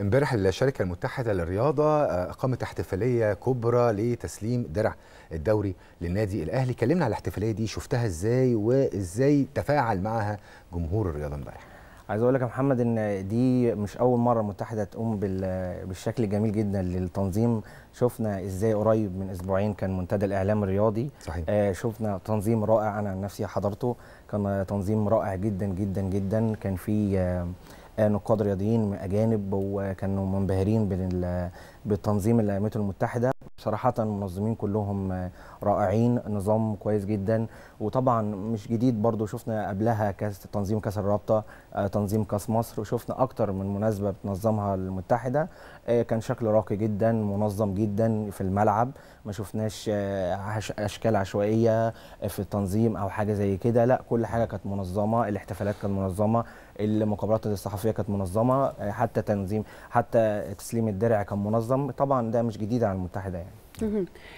امبارح الشركة المتحدة للرياضة اقامت احتفالية كبرى لتسليم درع الدوري للنادي الأهلي. كلمنا على الاحتفالية دي شفتها إزاي وإزاي تفاعل معها جمهور الرياضة امبارح؟ عايز أقول لك يا محمد إن دي مش أول مرة المتحدة تقوم بالشكل الجميل جدا للتنظيم. شفنا إزاي قريب من أسبوعين كان منتدى الإعلام الرياضي. صحيح. آه شفنا تنظيم رائع أنا عن نفسي حضرته. كان تنظيم رائع جدا جدا جدا. كان في آه نقاد رياضيين أجانب وكانوا منبهرين بالتنظيم قامته المتحدة. صراحة المنظمين كلهم رائعين نظام كويس جدا. وطبعا مش جديد برضو شفنا قبلها كاس تنظيم كاس الرابطة تنظيم كاس مصر وشفنا أكتر من مناسبة بتنظمها المتحدة. كان شكل راقي جدا منظم جدا في الملعب. ما شفناش أشكال عشوائية في التنظيم أو حاجة زي كده. لا كل حاجة كانت منظمة الاحتفالات كانت منظمة المقابلات الصحفية كانت منظمة حتى تنظيم حتى تسليم الدرع كان منظم. طبعا ده مش جديد على المتحدة يعني. Mm -hmm.